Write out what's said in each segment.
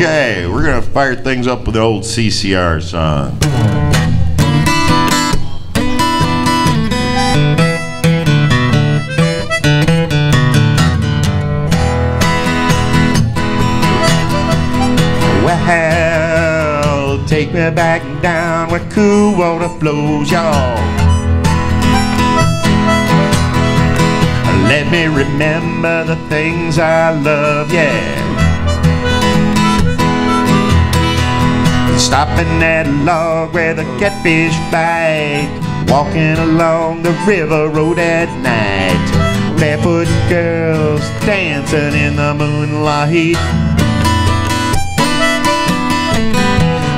Okay, we're gonna fire things up with the old CCR song. Well, take me back down where cool water flows, y'all. Let me remember the things I love, yeah. Stopping at a log where the catfish bite. Walking along the river road at night. Barefoot girls dancing in the moonlight.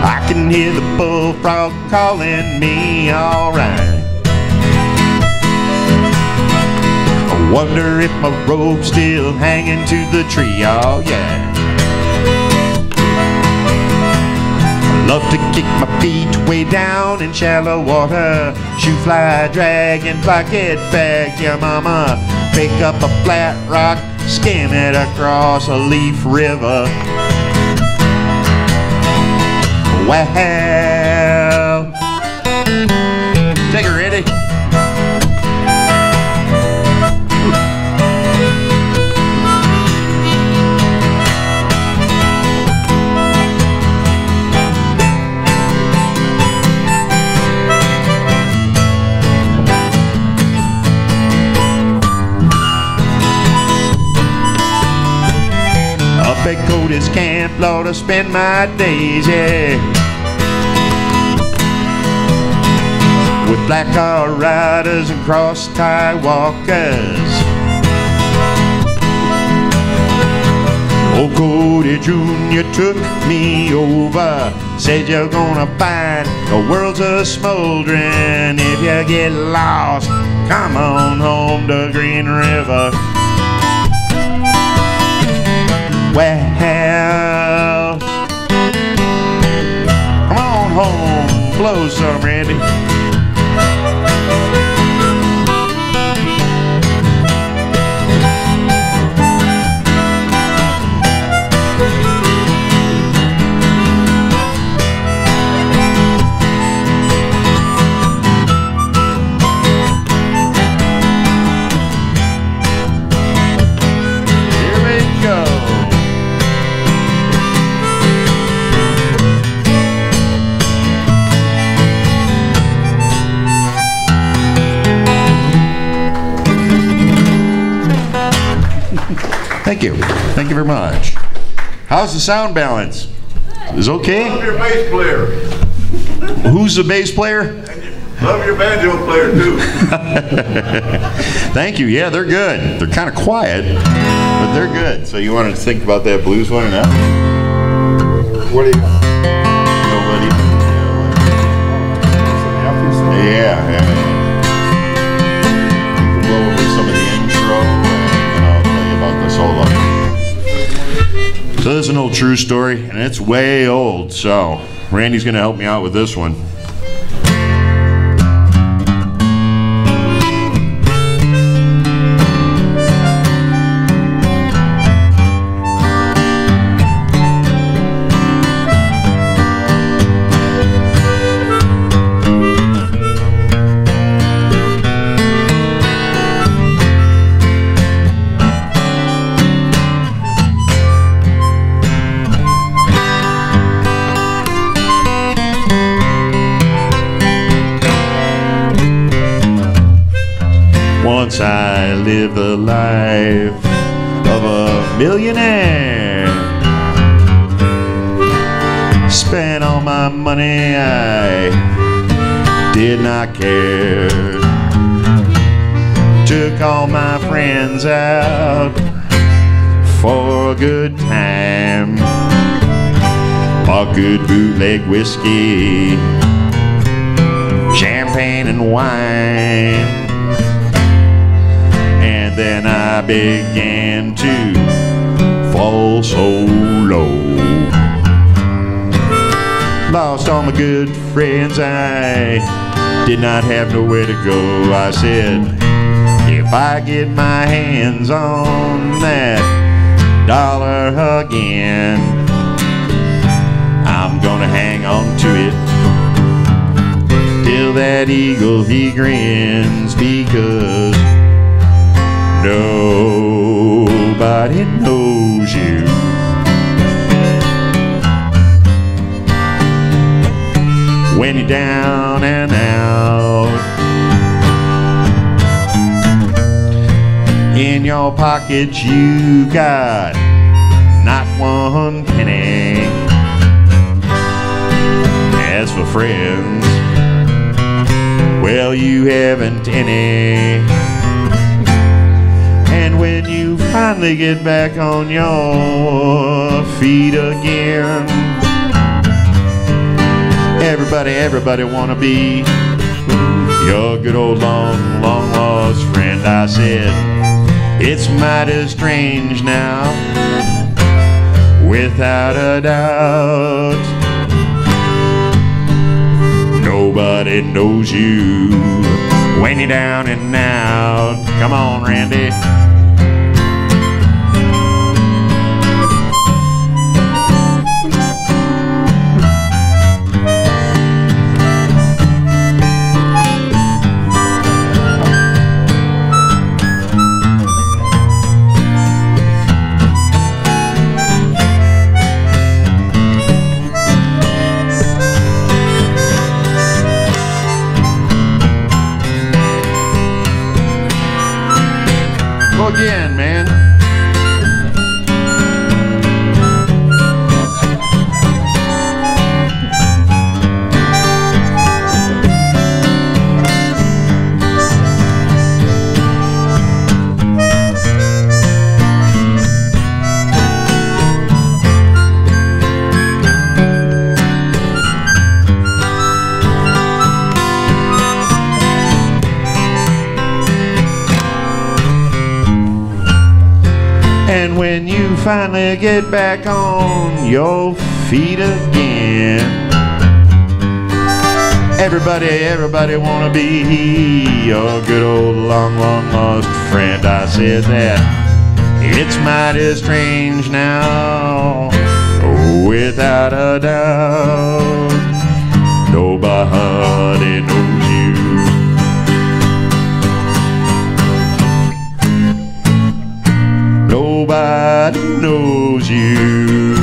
I can hear the bullfrog calling me alright. I wonder if my rope's still hanging to the tree, oh yeah. Love to kick my feet way down in shallow water. Shoot fly, dragon, bucket bag, your mama. Pick up a flat rock, skim it across a leaf river. Well, Cody's camp, Lord, I spend my days, yeah. With black car riders and cross tie walkers. Old Cody Jr. took me over. Said you're gonna find the world's a smoldering. If you get lost, come on home to Green River. Home, blow some, Randy. Much. How's the sound balance? Is okay? Love your bass player. Who's the bass player? Love your banjo player too. Thank you. Yeah, they're good. They're kind of quiet, but they're good. So you want to think about that blues one or not? What do you got? Nobody. Yeah, yeah. We'll go over some of the intro and I'll tell you about the solo. This is an old true story, and it's way old. So Randy's going to help me out with this one. I lived the life of a millionaire. Spent all my money, I did not care. Took all my friends out for a good time. Bought good bootleg whiskey, champagne and wine. And then I began to fall so low. Lost all my good friends, I did not have nowhere to go. I said, if I get my hands on that dollar again, I'm gonna hang on to it till that eagle he grins because nobody knows you. When you're down and out in your pockets, you got not one penny. As for friends, well, you haven't any. When you finally get back on your feet again, everybody, everybody wanna be your good old long, long lost friend. I said, it's mighty strange now, without a doubt. Nobody knows you when you're down and out. Come on, Randy. Again, man. And when you finally get back on your feet again, everybody, everybody wanna be your good old long, long lost friend. I said that it's mighty strange now, without a doubt. Nobody knows Nobody knows you.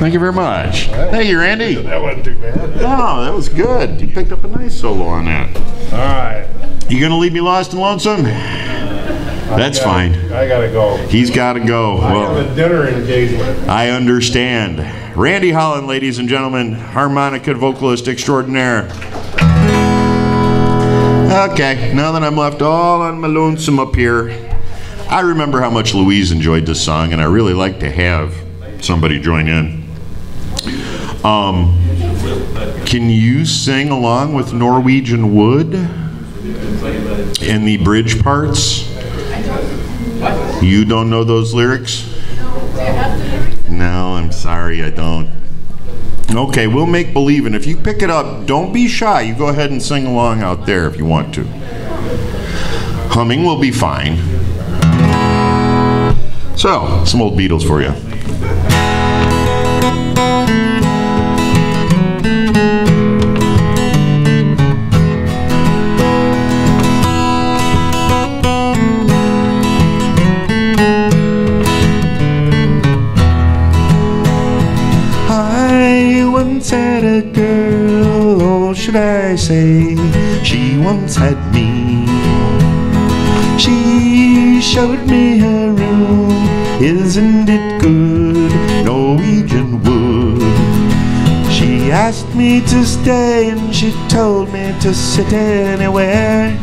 Thank you. Very much. Thank you, Randy. That wasn't too bad. Oh, that was good. You picked up a nice solo on that. All right. You gonna leave me lost and lonesome? That's I fine. gotta- I gotta go. He's gotta go. I have a dinner engagement. I understand. Randy Holland, ladies and gentlemen, harmonica vocalist extraordinaire. Okay, now that I'm left all on my lonesome up here, I remember how much Louise enjoyed this song, and I really like to have somebody join in. Um, can you sing along with Norwegian Wood in the bridge parts? You don't know those lyrics? No, I'm sorry, I don't. Okay, we'll make believe, and if you pick it up, don't be shy. You go ahead and sing along out there if you want to. Humming will be fine. So, some old Beatles for you. Say, she once had me. She showed me her room, isn't it good? Norwegian wood. She asked me to stay and she told me to sit anywhere.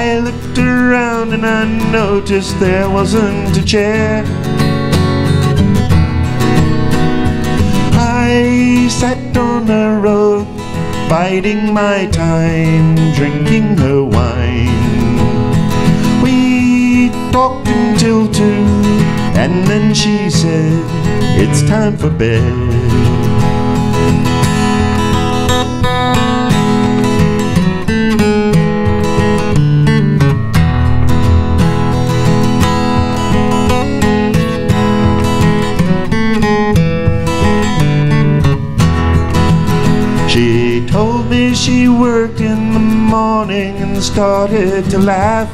I looked around and I noticed there wasn't a chair. Sat on a rock biding my time, drinking her wine. We talked until two, and then she said, It's time for bed. Started to laugh.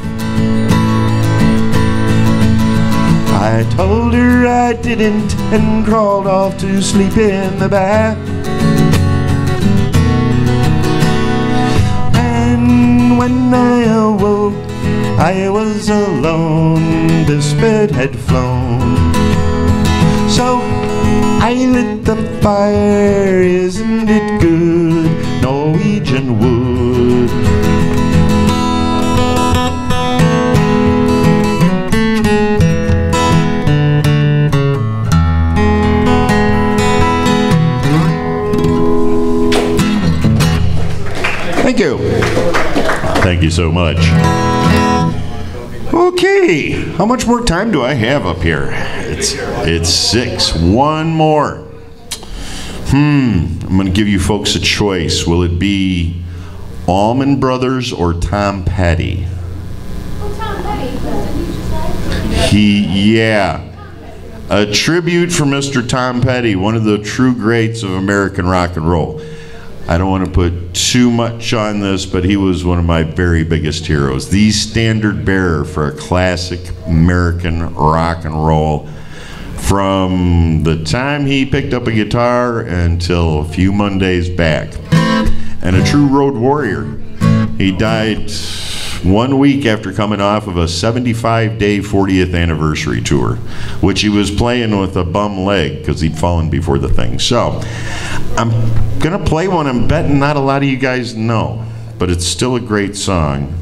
I told her I didn't and crawled off to sleep in the bath. And when I awoke, I was alone. This bed had flown. So I lit the fire, isn't it you so much. Okay, how much more time do I have up here? It's it's six. One more. Hmm. I'm going to give you folks a choice. Will it be Allman Brothers or Tom Petty? Oh, Tom Petty, didn't you just say? He, yeah. A tribute for Mr. Tom Petty, one of the true greats of American rock and roll. I don't want to put too much on this, but he was one of my very biggest heroes. The standard bearer for a classic American rock and roll from the time he picked up a guitar until a few Mondays back. And a true road warrior. He died one week after coming off of a 75 day 40th anniversary tour, which he was playing with a bum leg because he'd fallen before the thing. So I'm going to play one I'm betting not a lot of you guys know, but it's still a great song.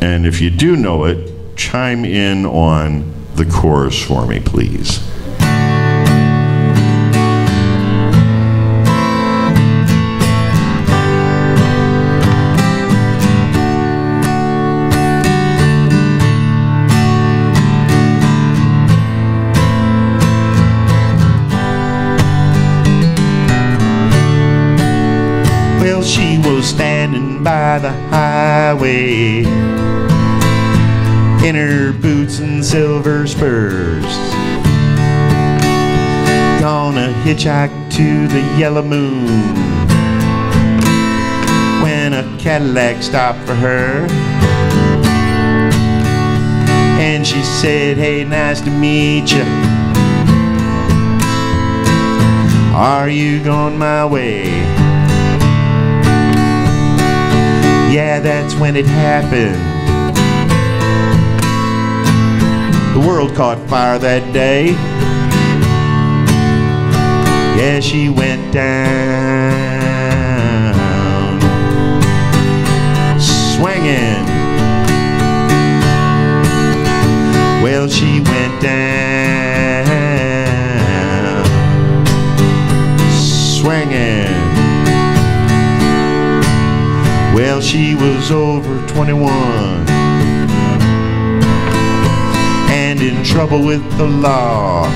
And if you do know it, chime in on the chorus for me, please. By the highway in her boots and silver spurs. Gonna hitchhike to the yellow moon when a Cadillac stopped for her. And she said, Hey, nice to meet you. Are you going my way? Yeah, that's when it happened. The world caught fire that day. Yeah, she went down, swinging. Well, she went down, swinging. Well, she was over 21 and in trouble with the law.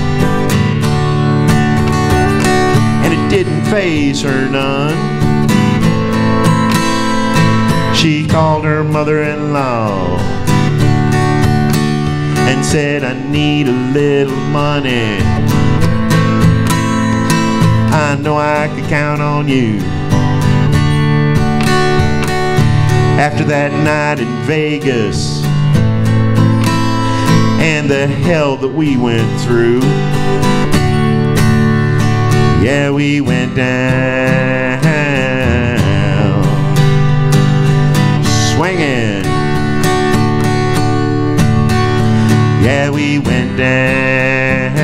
And it didn't phase her none. She called her mother in law and said, I need a little money. I know I could count on you. After that night in Vegas and the hell that we went through. Yeah, we went down swinging. Yeah, we went down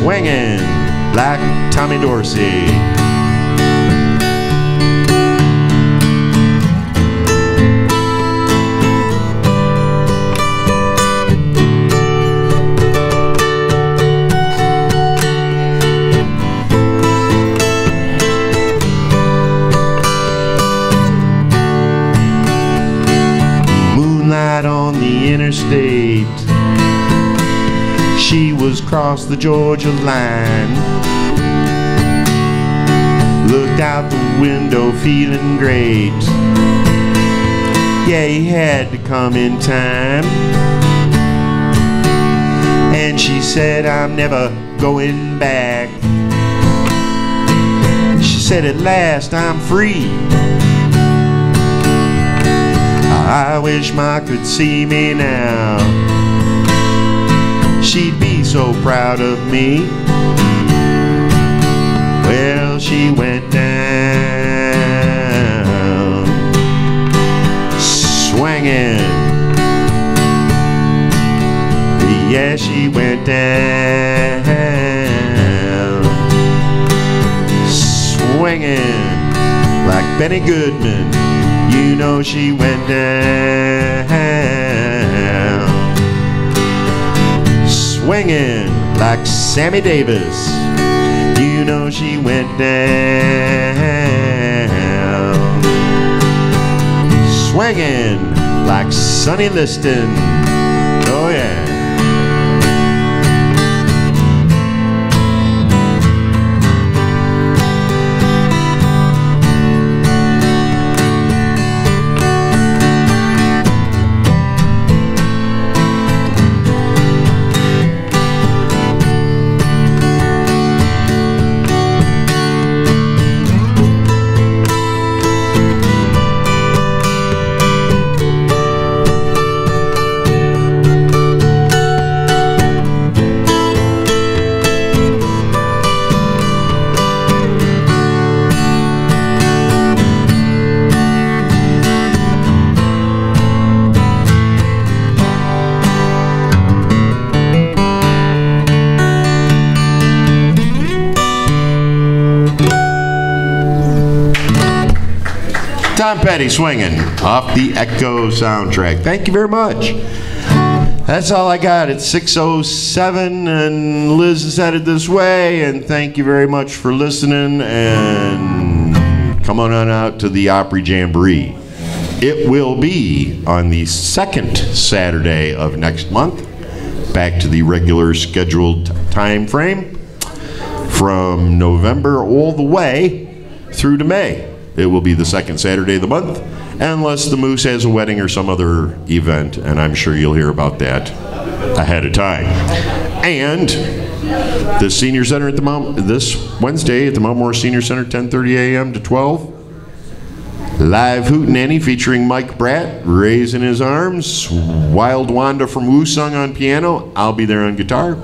swinging like Tommy Dorsey. Across the Georgia line. Looked out the window feeling great. Yeah, he had to come in time. And she said, I'm never going back. She said, At last I'm free. I wish Ma could see me now. She'd so proud of me. Well, she went down, swinging. Yeah, she went down, swinging like Benny Goodman. You know she went down, swinging like Sammy Davis. You know she went down, swinging like Sonny Liston. Tom Petty swinging off the Echo soundtrack. Thank you very much. That's all I got. It's 607 and Liz is headed this way and thank you very much for listening and come on, on out to the Opry Jamboree. It will be on the second Saturday of next month, back to the regular scheduled time frame from November all the way through to May. It will be the second Saturday of the month, unless the Moose has a wedding or some other event, and I'm sure you'll hear about that ahead of time. And the Senior Center at the Mount, this Wednesday at the Mount Morris Senior Center, 10:30 a.m. to 12. Live Hootenanny featuring Mike Bratt raising his arms, Wild Wanda from Woosung on piano. I'll be there on guitar.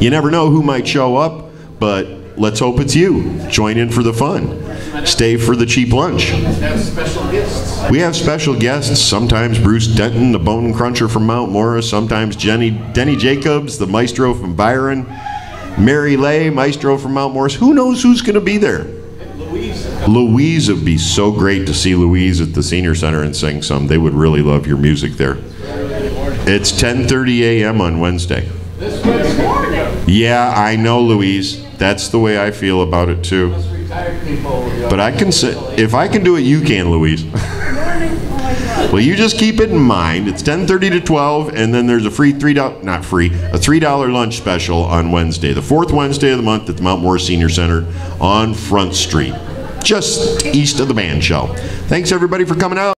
You never know who might show up, but let's hope it's you. Join in for the fun. Stay for the cheap lunch. We have special guests. Sometimes Bruce Denton, the bone cruncher from Mount Morris. Sometimes Jenny, Denny Jacobs, the maestro from Byron. Mary Lay, maestro from Mount Morris. Who knows who's going to be there? Louise would be so great to see Louise at the senior center and sing some. They would really love your music there. It's 10:30 a.m. on Wednesday. Yeah, I know, Louise. That's the way I feel about it too. But I can say, if I can do it, you can, Louise. well, you just keep it in mind. It's 10:30 to 12, and then there's a free three dollar, not free, a three dollar lunch special on Wednesday, the fourth Wednesday of the month at the Mount Morris Senior Center on Front Street, just east of the band shell. Thanks everybody for coming out.